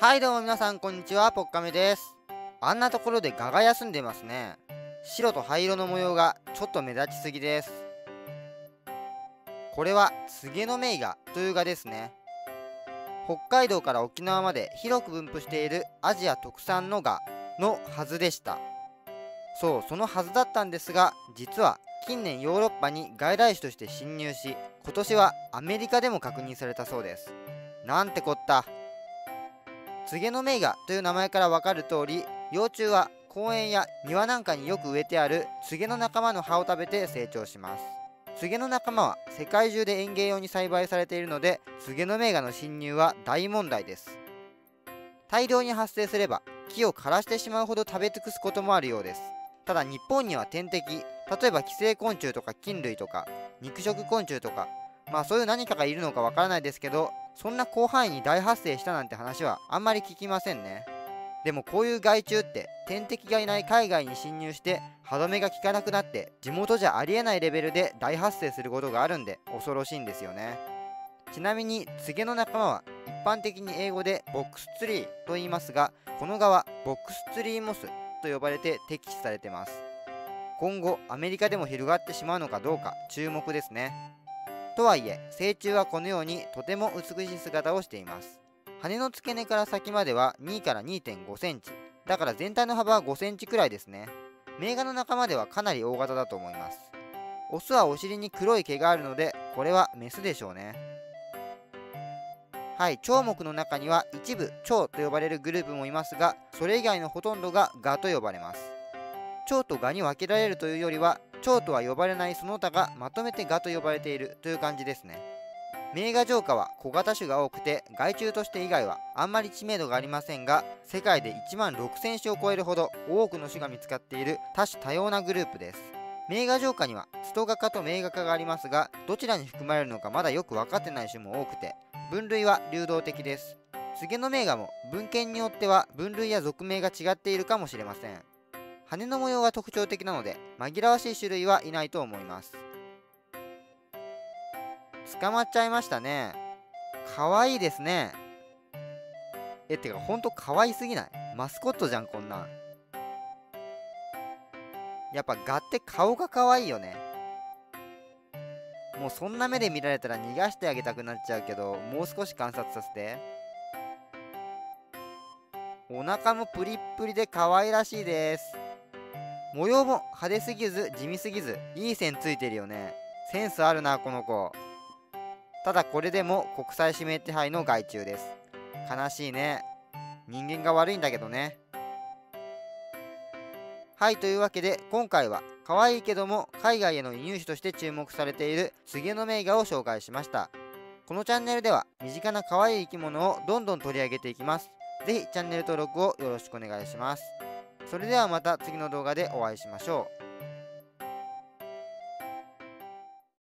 はいどうも皆さんこんにちは。ポッカメです。あんなところで蛾が休んでますね。白と灰色の模様がちょっと目立ちすぎです。これはツゲノメイガという蛾ですね。北海道から沖縄まで広く分布しているアジア特産の蛾のはずでした。そうそのはずだったんですが実は近年ヨーロッパに外来種として侵入し今年はアメリカでも確認されたそうです。なんてこった。ツゲノメイガという名前からわかる通り幼虫は公園や庭なんかによく植えてあるツゲの仲間の葉を食べて成長しますツゲの仲間は世界中で園芸用に栽培されているのでツゲノメイガの侵入は大問題です大量に発生すれば木を枯らしてしまうほど食べ尽くすこともあるようですただ日本には天敵例えば寄生昆虫とか菌類とか肉食昆虫とかまあそういう何かがいるのかわからないですけどそんな広範囲に大発生したなんて話はあんまり聞きませんね。でもこういう害虫って天敵がいない海外に侵入して歯止めが効かなくなって地元じゃありえないレベルで大発生することがあるんで恐ろしいんですよね。ちなみにツゲの仲間は一般的に英語でボックスツリーと言いますがこの側ボックスツリーモスと呼ばれて適地されてます。今後アメリカでも広がってしまうのかどうか注目ですね。とはいえ成虫はこのようにとても美しい姿をしています。羽の付け根から先までは2から2.5センチ。だから全体の幅は5センチくらいですね。名画の仲間ではかなり大型だと思います。オスはお尻に黒い毛があるのでこれはメスでしょうね。はい蝶目の中には一部蝶と呼ばれるグループもいますがそれ以外のほとんどがガと呼ばれます。蝶とガに分けられるというよりは蝶とは呼ばれないその他がまとめてガと呼ばれているという感じですね。名画浄化は小型種が多くて害虫として以外はあんまり知名度がありませんが世界で1万6000種を超えるほど多くの種が見つかっている多種多様なグループです。名画浄化にはツトガ科と名画科がありますがどちらに含まれるのかまだよく分かってない種も多くて分類は流動的です。ツゲの名画も文献によっては分類や属名が違っているかもしれません。羽の模様が特徴的なので紛らわしい種類はいないと思います。捕まっちゃいましたね。かわいいですね。えってかほんとかわいすぎない？マスコットじゃんこんなん。やっぱガって顔がかわいいよね。もうそんな目で見られたら逃がしてあげたくなっちゃうけどもう少し観察させて。お腹もプリップリで可愛らしいです。模様も派手すぎず地味すぎずいい線ついてるよね。センスあるなこの子。ただこれでも国際指名手配の害虫です。悲しいね。人間が悪いんだけどね。はいというわけで今回は可愛いけども海外への輸入種として注目されているツゲノメイガを紹介しました。このチャンネルでは身近な可愛い生き物をどんどん取り上げていきます。是非チャンネル登録をよろしくお願いします。それではまた次の動画でお会いしましょう。